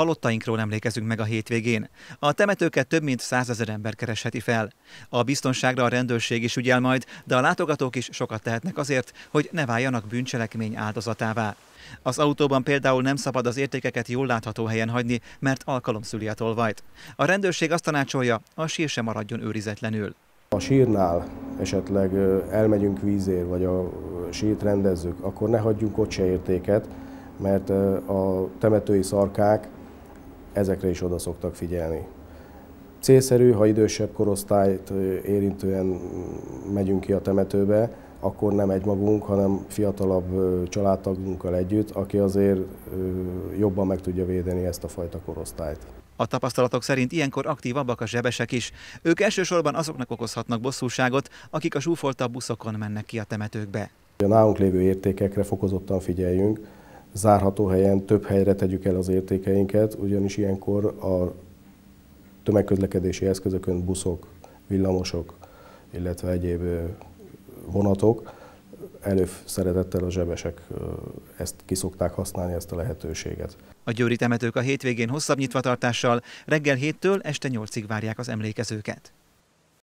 Halottainkról emlékezünk meg a hétvégén. A temetőket több mint százezer ember keresheti fel. A biztonságra a rendőrség is ügyel majd, de a látogatók is sokat tehetnek azért, hogy ne váljanak bűncselekmény áldozatává. Az autóban például nem szabad az értékeket jól látható helyen hagyni, mert alkalom szüli a tolvajt. A rendőrség azt tanácsolja, a sír sem maradjon őrizetlenül. A sírnál esetleg elmegyünk vízért, vagy a sírt rendezzük, akkor ne hagyjunk ott se értéket, mert a temetői szarkák ezekre is oda szoktak figyelni. Célszerű, ha idősebb korosztályt érintően megyünk ki a temetőbe, akkor nem egy magunk, hanem fiatalabb családtagunkkal együtt, aki azért jobban meg tudja védeni ezt a fajta korosztályt. A tapasztalatok szerint ilyenkor aktívabbak a zsebesek is. Ők elsősorban azoknak okozhatnak bosszúságot, akik a zsúfoltabb buszokon mennek ki a temetőkbe. A nálunk lévő értékekre fokozottan figyeljünk, zárható helyen több helyre tegyük el az értékeinket, ugyanis ilyenkor a tömegközlekedési eszközökön buszok, villamosok, illetve egyéb vonatok előszeretettel a zsebesek ezt kiszokták használni, ezt a lehetőséget. A győri temetők a hétvégén hosszabb nyitvatartással reggel 7-től este 8-ig várják az emlékezőket.